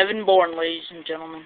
Evan Bourne, ladies and gentlemen.